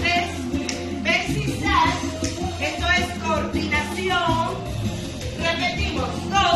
¿Ves? ¿Ves si Esto es coordinación. Repetimos. dos.